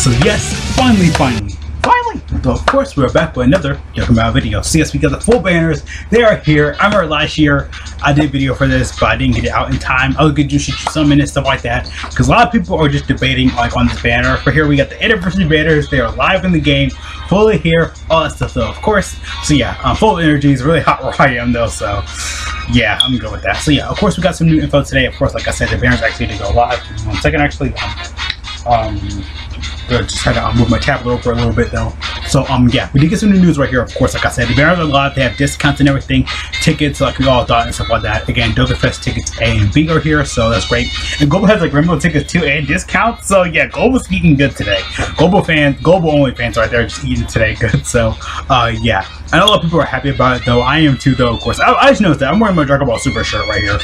So yes, finally, finally, finally! So of course we're back with another Yokomawa video. So yes, we got the full banners. They are here. I remember last year I did a video for this, but I didn't get it out in time. I was gonna do summon and stuff like that. Because a lot of people are just debating like on this banner. For here we got the anniversary banners. They are live in the game, fully here, all that stuff though, of course. So yeah, um, full energy is really hot where I am though, so yeah, I'm good with that. So yeah, of course we got some new info today. Of course, like I said, the banners actually to go live. One second actually. Um, just had to move my tablet over a little bit though. So um yeah, we did get some new news right here. Of course, like I said, the banners are live. They have discounts and everything, tickets like we all thought and stuff like that. Again, Dokkanfest tickets A and B are here, so that's great. And Global has like Rainbow tickets too and discounts. So yeah, Global's eating good today. Global fans, Global only fans right there just eating today good. So uh yeah, I know a lot of people are happy about it though. I am too though. Of course, I, I just noticed that I'm wearing my Dragon Ball Super shirt right here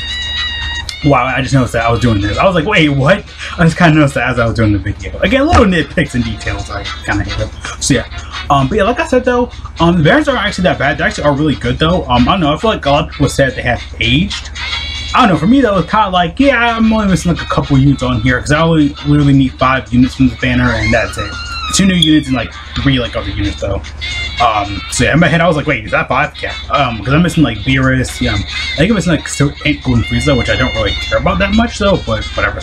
wow, I just noticed that I was doing this. I was like, wait, what? I just kind of noticed that as I was doing the video. Again, little nitpicks and details I kind of hate. So yeah, um, but yeah, like I said though, um, the variants aren't actually that bad. They actually are really good though. Um, I don't know. I feel like a lot of people said they have aged. I don't know. For me, that was kind of like, yeah, I'm only missing like a couple units on here because I only literally need five units from the banner, and that's it. Two new units and like three like other units though. Um, so yeah, in my head I was like, wait, is that five? Yeah. Um, because I'm missing like Beerus, yeah. I think I'm missing like still eight Golden Frieza, which I don't really care about that much though, but whatever.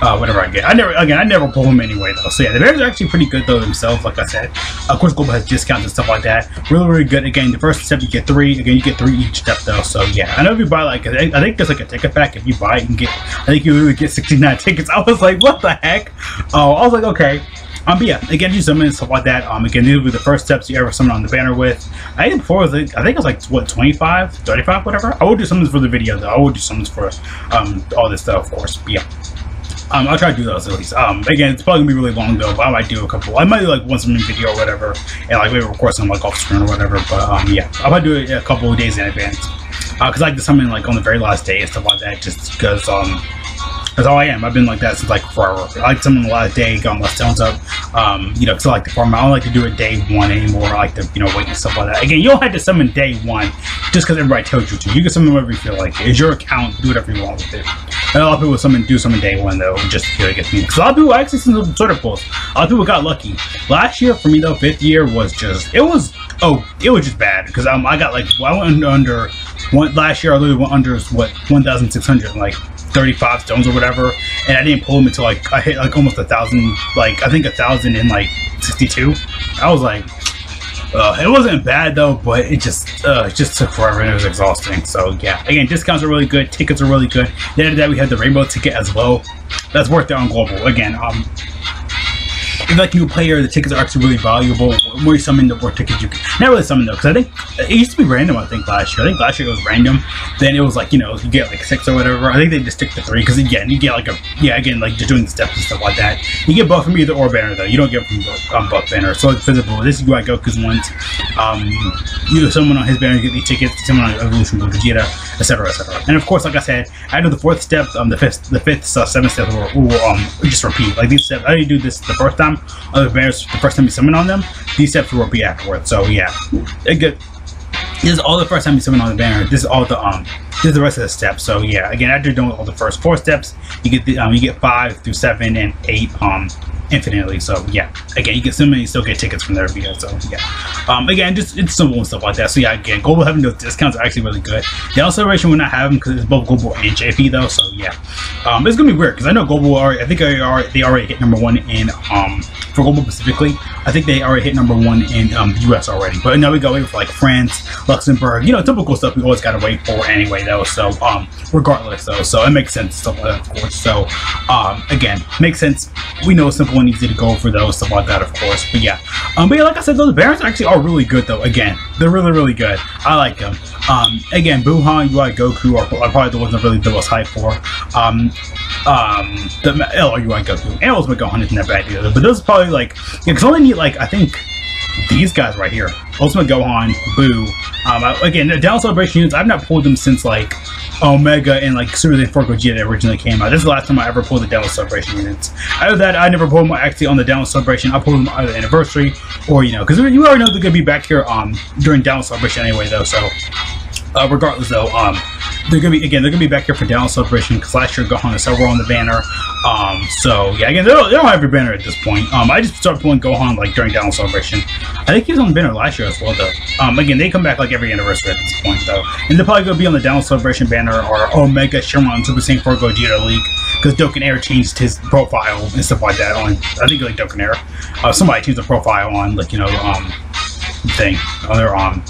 Uh, whatever I get. I never, again, I never pull them anyway though. So yeah, the bears are actually pretty good though themselves, like I said. Of course, Global has discounts and stuff like that. Really, really good. Again, the first step you get three. Again, you get three each step though. So yeah, I know if you buy like, I think there's like a ticket pack. If you buy it, you can get, I think you literally get 69 tickets. I was like, what the heck? Oh, I was like, okay. Um, but yeah, again, you summon and stuff like that. Um, again, these will be the first steps you ever summon on the banner with. I think before, I think it was like, what, 25, 35, whatever? I will do summons for the video, though. I will do summons for um, all this stuff, of course. But yeah. Um, I'll try to do those at least. Um, again, it's probably gonna be really long though, but I might do a couple. I might do like one summon video or whatever, and like maybe record some like off screen or whatever. But um, yeah, I might do it a couple of days in advance. Uh, cause I like to summon like on the very last day and stuff like that, just because um, that's all I am. I've been like that since like forever. I like something a lot of day, got my stones up. Um, you know, I like the farm. I don't like to do it day one anymore. I like to, you know, wait and stuff like that. Again, you don't have to summon day one just because everybody tells you to. You can summon whatever you feel like. It's your account. Do whatever you want with it. And a lot of people summon do summon day one though, just to it's me. Because a lot of people actually some sort of pulls. A lot of people got lucky. Last year for me though, fifth year was just it was oh it was just bad because um I got like I went under one last year I literally went under what one thousand six hundred like 35 stones or whatever, and I didn't pull them until like I hit like almost a thousand, like I think a thousand in like 62. I was like, uh, it wasn't bad though, but it just uh, it just took forever and it was exhausting. So yeah, again, discounts are really good, tickets are really good. The other day we had the rainbow ticket as well. That's worth it on global. Again, um, if like new player, the tickets are actually really valuable. More you summon, the more tickets you can. Not really summon though, because I think it used to be random. I think last year. I think last year it was random. Then it was like you know you get like six or whatever. I think they just stick to three because again you get like a yeah again like just doing the steps and stuff like that. You get both from either or banner though. You don't get from both, um, both banner. So it's visible. This is why Goku's ones. Um, you know someone on his banner get the tickets. Someone on Evolution Blue Vegeta, etc. etc. And of course, like I said, I do the fourth step, um, the fifth, the fifth, uh, seventh step will, will um just repeat like these steps. I didn't do this the first time. Other banners the first time you summon on them, these steps will be afterwards. So yeah, it good. This is all the first time you summon on the banner. This is all the um. Is the rest of the steps. So yeah, again, after doing all the first four steps, you get the um you get five through seven and eight um infinitely. So yeah, again, you get so many still get tickets from their video. So yeah, um, again, just it's simple and stuff like that. So yeah, again, global having those discounts are actually really good. The L celebration will not have them because it's both global and JP though. So yeah, um, it's gonna be weird because I know global already. I think they are they already hit number one in um for global specifically. I think they already hit number one in um, the U.S. already. But now we go wait for like France, Luxembourg. You know, typical stuff we always gotta wait for anyway though. So um, regardless though, so it makes sense stuff like that of course. So um, again, makes sense. We know simple and easy to go for those, stuff like that, of course. But yeah, um, but yeah, like I said, those Barons actually are really good, though. Again, they're really, really good. I like them. Um, again, Buuhan, UI, Goku are, are, probably the ones I'm really the most hype for. Um, um, the LRUI Goku and Ultimate Gohan isn't that bad either, but those are probably like because yeah, only need like I think these guys right here, Ultimate Gohan, Buu. Um, I, again, the Down Celebration units, I've not pulled them since like Omega and like Super Saiyan 4 Gogeta originally came out. This is the last time I ever pulled the Down Celebration units. Of that, I never pulled them actually on the Down Celebration. I pulled them either anniversary or you know, because you already know they're gonna be back here um during Down Celebration anyway though. So Uh, regardless, though, um, they're gonna be again. They're gonna be back here for Down Celebration because last year Gohan and Cell were on the banner. Um, so yeah, again, they don't, they don't have every banner at this point. Um, I just started pulling Gohan like during Down Celebration. I think he was on the banner last year as well, though. Um, again, they come back like every anniversary at this point, though, and they're probably gonna be on the Down Celebration banner or Omega Shenron Super Saiyan 4 Gogeta League because Dokkan Air changed his profile and stuff like that. On I think like Dokkan Air, uh, somebody changed the profile on like you know um thing on um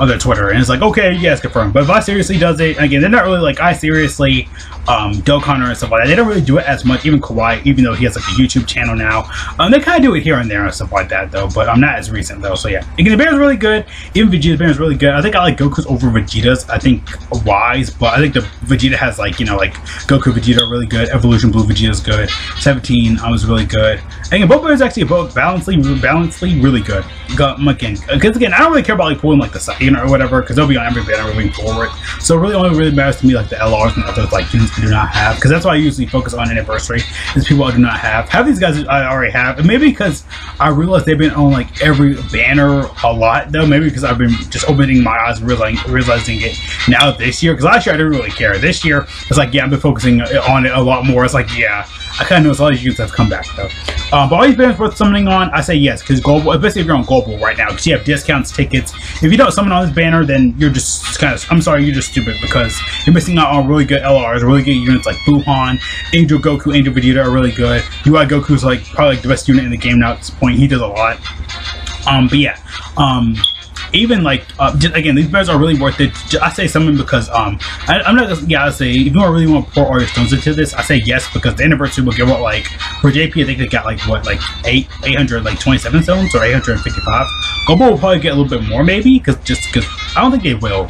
on their Twitter, and it's like, okay, yes, confirmed. But if I seriously does it. Again, they're not really like I seriously, um, Dokkan and stuff like that. They don't really do it as much. Even Kawaii, even though he has like a YouTube channel now, um, they kind of do it here and there and stuff like that though. But I'm um, not as recent though. So yeah, again, the Banner's really good. Even Vegeta's Banner's really good. I think I like Goku's over Vegeta's. I think wise, but I think the Vegeta has like you know like Goku Vegeta really good. Evolution Blue Vegeta's good. 17 I was really good. And both Banners actually both balancedly, balancedly really good. Got again, because again, I don't really care about like pulling like the side or whatever, because they'll be on every banner moving forward. So really only really matters to me like the LRs and other like units do not have, because that's why I usually focus on anniversary is people I do not have. Have these guys I already have, and maybe because I realize they've been on like every banner a lot though. Maybe because I've been just opening my eyes and realizing realizing it now this year. Because last year I didn't really care. This year it's like yeah, I've been focusing on it a lot more. It's like yeah, I kind of notice all these units have come back though. Um, but all these banners worth summoning on, I say yes, because global, especially if you're on global right now, because you have discounts, tickets. If you don't summon on this banner, then you're just kind of, I'm sorry, you're just stupid because you're missing out on really good LRs, really good units like Buuhan, Angel Goku, Angel Vegeta are really good. UI Goku's like probably like the best unit in the game now at this point. He does a lot. Um, but yeah, um, even like uh, just, again, these bears are really worth it. I say something because um, I, am not yeah. I say if you don't really want to pour all your stones into this, I say yes because the anniversary will give out like for JP. I think they got like what like eight eight hundred like twenty seven stones or eight hundred and fifty five. Global will probably get a little bit more maybe because just because I don't think they will.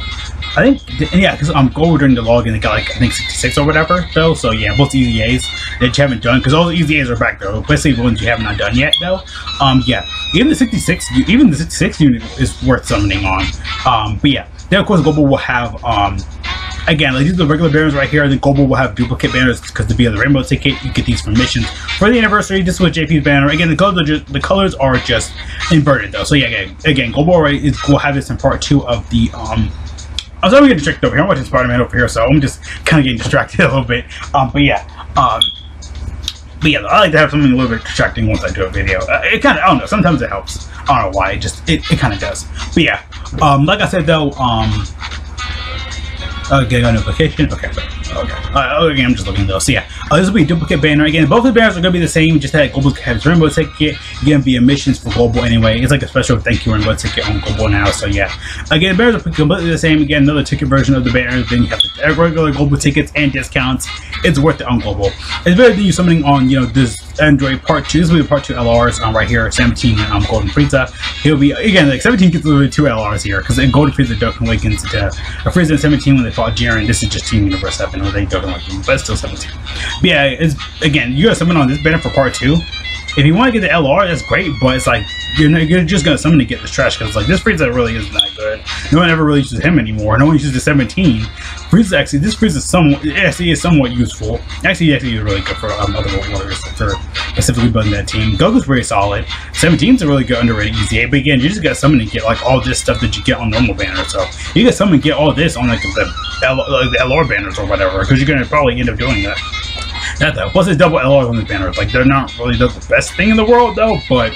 I think, yeah, because I'm um, going during the login, they got like, I think 66 or whatever, though. So, yeah, both EZAs that you haven't done, because all the EZAs are back, though, especially the ones you haven't done yet, though. Um, yeah, even the 66, even the 66 unit is worth summoning on. Um, but yeah, then of course, Global will have, um, again, like these are the regular banners right here. and Then Global will have duplicate banners because to be on the rainbow ticket, you get these from missions for the anniversary. This was JP's banner. Again, the colors are just the colors are just inverted though. So yeah, again, again Global will have this in part two of the um I'm sorry we get distracted over here. I'm watching Spider-Man over here, so I'm just kind of getting distracted a little bit. Um, but yeah, um, but yeah, I like to have something a little bit distracting once I do a video. Uh, it kind of, I don't know, sometimes it helps. I don't know why, it just, it, it kind of does. But yeah, um, like I said though, um, uh, getting a notification, okay, sorry. Okay. Uh, oh, again, I'm just looking though. So yeah, uh, this will be a duplicate banner. Again, both of the banners are gonna be the same. Just that Global has rainbow ticket. Again, be a missions for Global anyway. It's like a special thank you rainbow ticket on Global now. So yeah, again, banners are completely the same. Again, another ticket version of the banners. Then you have the regular Global tickets and discounts. It's worth it on Global. It's better than you summoning on you know this Android Part 2. This will be Part 2 LRs um, right here, 17 um, Golden Frieza. He'll be, again, like 17 gets literally two LRs here, because Golden Frieza Dokkan Awakens to uh, Frieza in 17 when they fought Jiren. This is just Team Universe 7 where they Dokkan Awakens, but it's still 17. But yeah, it's, again, you got someone on this banner for Part 2 if you want to get the LR, that's great, but it's like you're, you're just gonna summon to get this trash because like this Frieza really isn't that good. No one ever really uses him anymore. No one uses the 17. Frieza actually, this Frieza is somewhat actually is somewhat useful. Actually, actually is really good for um, other warriors for specifically building that team. Goku's pretty solid. 17's a really good underrated EZA, but again, you just got someone to get like all this stuff that you get on normal banners. So you got someone to get all this on like the, L, like, the LR banners or whatever, because you're gonna probably end up doing that. That though. Plus, it's double LRs on these banners. Like, they're not really the best thing in the world, though, but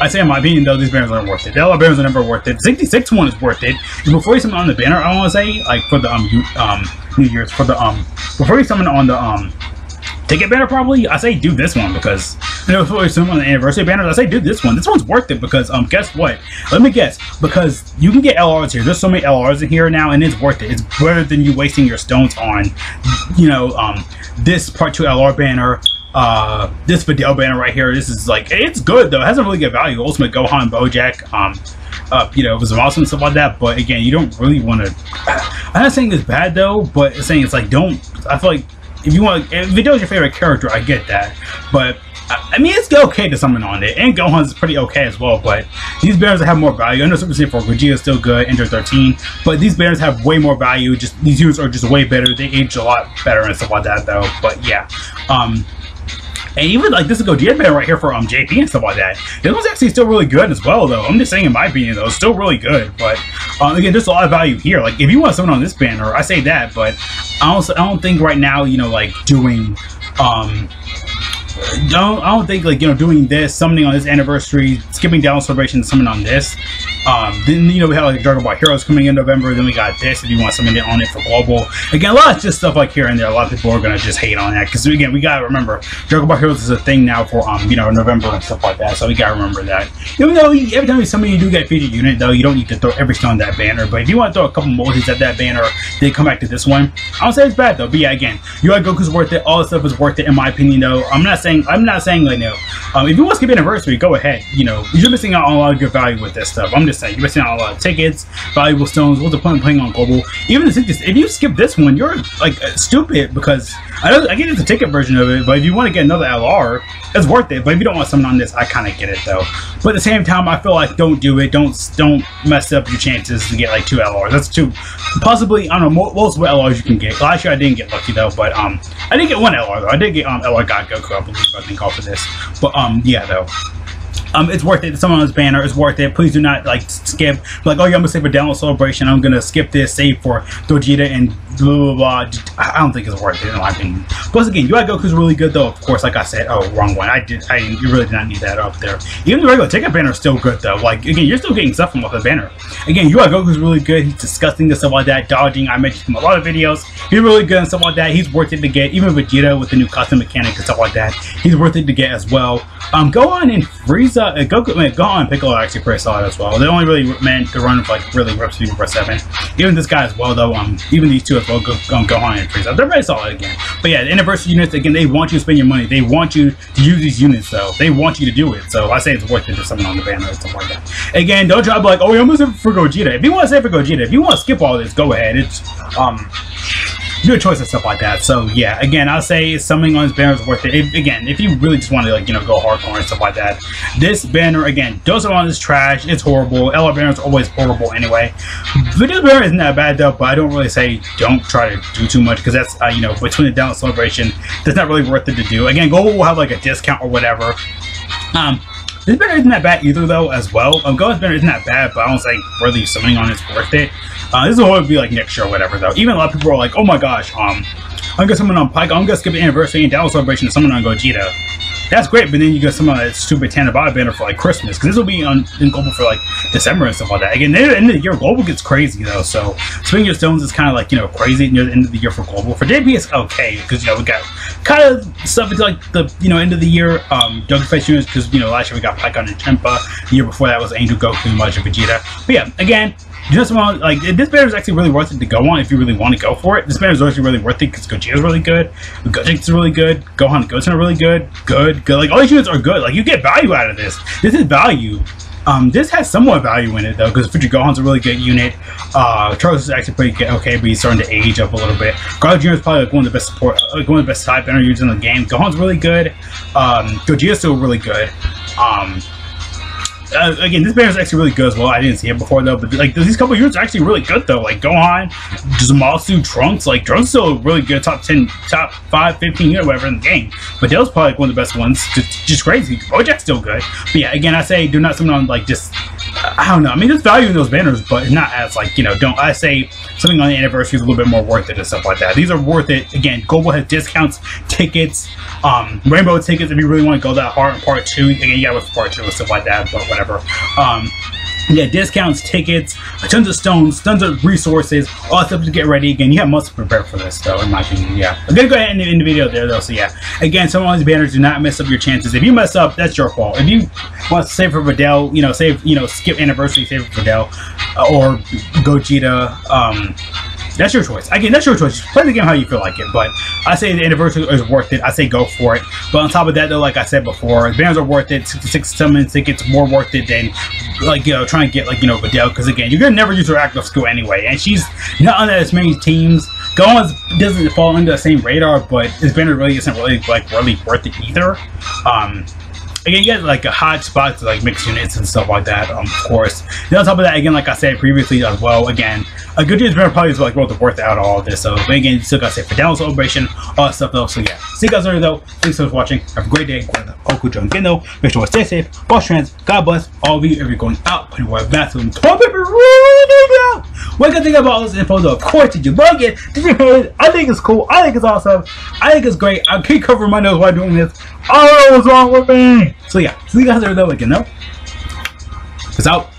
I say in my opinion, though, these banners aren't worth it. The LR banners are never worth it. The 66 one is worth it. And before you summon on the banner, I want to say, like, for the um, um New Year's, for the, um, before you summon on the, um, ticket banner probably i say do this one because you know for some on the anniversary banners i say do this one this one's worth it because um guess what let me guess because you can get lrs here there's so many lrs in here now and it's worth it it's better than you wasting your stones on you know um this part 2 LR banner, uh, this Videl banner right here, this is like, it's good though. It has a really good value. Ultimate Gohan, Bojack, um, uh, you know, it was awesome and stuff like that. But again, you don't really want to. I'm not saying it's bad though, but saying it's like don't. I feel like if you want, if Videl's your favorite character, I get that. But I mean, it's okay to summon on it, and Gohan's pretty okay as well, but these banners have more value. I know Super Saiyan 4 Vegeta is still good, Android 13, but these banners have way more value. Just These units are just way better. They age a lot better and stuff like that, though. But yeah, um, And even like this is Gogeta banner right here for um JP and stuff like that. This one's actually still really good as well, though. I'm just saying, in my opinion, though, still really good. But um, again, there's a lot of value here. Like if you want someone on this banner, I say that, but I don't, I don't think right now, you know, like doing um don't I don't think like you know doing this summoning on this anniversary, skipping down celebration, summoning on this. Um, then you know we have like Dragon Ball Heroes coming in November. Then we got this if you want something on it for global. Again, a lot of just stuff like here and there. A lot of people are gonna just hate on that because again we gotta remember Dragon Ball Heroes is a thing now for um you know November and stuff like that. So we gotta remember that. Even though every time somebody you do get featured unit though, you don't need to throw everything on that banner. But if you want to throw a couple multis at that banner, they come back to this one. I don't say it's bad though. But yeah, again, UI Goku's worth it. All this stuff is worth it in my opinion though. I'm not saying I'm not saying like no. Um, if you want to skip anniversary, go ahead. You know, you're missing out on a lot of good value with this stuff. I'm just you're missing out a lot of tickets, valuable stones. What's the point of playing on global? Even if you skip this one, you're like stupid because I know I get it's a ticket version of it, but if you want to get another LR, it's worth it. But if you don't want something on this, I kind of get it though. But at the same time, I feel like don't do it. Don't don't mess up your chances to get like two LRs. That's two, possibly I don't know most LRs you can get. Last year I didn't get lucky though, but um I did get one LR though. I did get um LR God Goku, I believe I think off of this. But um yeah though. Um, it's worth it. Someone on this banner is worth it. Please do not like skip. Like, oh yeah, I'm gonna save for download celebration. I'm gonna skip this, save for Gogeta and blah blah blah. I don't think it's worth it in my opinion. Plus, again, UI Goku's really good though. Of course, like I said, oh wrong one. I did. I you really did not need that up there. Even the regular ticket banner is still good though. Like again, you're still getting stuff from the banner. Again, UI Goku's really good. He's disgusting and stuff like that. Dodging. I mentioned him a lot of videos. He's really good and stuff like that. He's worth it to get. Even Vegeta with the new custom mechanic and stuff like that. He's worth it to get as well. Um, go on and Frieza, uh, Goku, Gohan and Piccolo actually pretty solid as well. They only really meant to run like really rip speed for seven. Even this guy as well though. Um, even these two as well. Go, um, Gohan and Frieza, they're very solid again. But yeah, the anniversary units again, they want you to spend your money. They want you to use these units though. They want you to do it. So I say it's worth it for someone on the banner and stuff like that. Again, don't try to be like, oh, I'm gonna save for Gogeta. If you want to save for Gogeta, if you want to skip all this, go ahead. It's um your choice and stuff like that. So yeah, again, I'll say something on this banner is worth it. If, again, if you really just want to like you know go hardcore and stuff like that, this banner again, Dosha on this trash. It's horrible. LR banner is always horrible anyway. Videl banner isn't that bad though, but I don't really say don't try to do too much because that's uh, you know between the down celebration, that's not really worth it to do. Again, Global will have like a discount or whatever. Um, this banner isn't that bad either though as well. Um, Gohan's banner isn't that bad, but I don't think really something on it's worth it. Uh, this will always be like next year or whatever though. Even a lot of people are like, oh my gosh, um, I'm gonna someone on Pike, I'm gonna skip an anniversary and Dallas celebration and someone on Gogeta. That's great, but then you get some of that stupid Tanabata banner for like Christmas, because this will be on in global for like December and stuff like that. Again, the end of the year, global gets crazy though. So swing your stones is kind of like you know crazy near the end of the year for global. For JP, it's okay because you know we got kind of stuff into like the you know end of the year. Um, Dokkanfest units because you know last year we got Pikkon and Tempa. The year before that was Angel Goku, and Majin Vegeta. But yeah, again, just want like this banner is actually really worth it to go on if you really want to go for it. This banner is actually really worth it because Gogeta is really good, Gojek is really good, Gohan and Goten are really good, good, good. Like all these units are good. Like you get value out of this. This is value. Um, this has somewhat value in it though, because Future Gohan's a really good unit. Uh, Charles is actually pretty good, okay, but he's starting to age up a little bit. Garlic Jr. is probably like one of the best support, like one of the best side banner units in the game. Gohan's really good. Um, Gogeta's still really good. Um, uh, again, this banner is actually really good as well. I didn't see it before though, but like these couple units are actually really good though. Like Gohan, Zamasu, Trunks, like Trunks still really good, top 10, top 5, 15 unit, whatever in the game. But Dale's probably like one of the best ones. Just, just crazy. Bojack's still good. But yeah, again, I say do not summon on like just I don't know. I mean, there's value in those banners, but not as like you know. Don't I say something on the anniversary is a little bit more worth it and stuff like that. These are worth it. Again, Global has discounts, tickets, um, Rainbow tickets if you really want to go that hard in part two. Again, you got with part two and stuff like that, but whatever. Um, yeah, discounts, tickets, tons of stones, tons of resources, all stuff to get ready. Again, you have months to prepare for this, though, in my opinion. Yeah. I'm going to go ahead and end the video there, though. So, yeah. Again, some of these banners do not mess up your chances. If you mess up, that's your fault. If you want to save for Videl, you know, save, you know, skip anniversary, save for Videl, uh, or Gogeta, um, that's your choice. Again, that's your choice. Play the game how you feel like it. But I say the anniversary is worth it. I say go for it. But on top of that, though, like I said before, banners are worth it. 66 summons, it gets more worth it than, like, you know, trying to get, like, you know, Videl. Because, again, you're going to never use her active skill anyway. And she's not on as many teams. Gohan doesn't fall under the same radar, but his banner really isn't really, like, really worth it either. Um, again, you get like a hot spot to like mix units and stuff like that. Um, of course. And on top of that, again, like I said previously as well, again, a good news probably is like the worth out of all this. So again, still gotta say for download celebration, all that stuff though. So yeah, see you guys later though. Thanks so much for watching. Have a great day. Oku John Gendo. Make sure to stay safe. Wash hands. God bless all of you. If you're going out, put your bathroom toilet paper right. What can think about all this info though? Of course, did you like it? Did you hate it? I think it's cool. I think it's awesome. I think it's great. I keep covering my nose while doing this. Oh, what's wrong with me? So yeah, see you guys later though. Again, no. Peace out.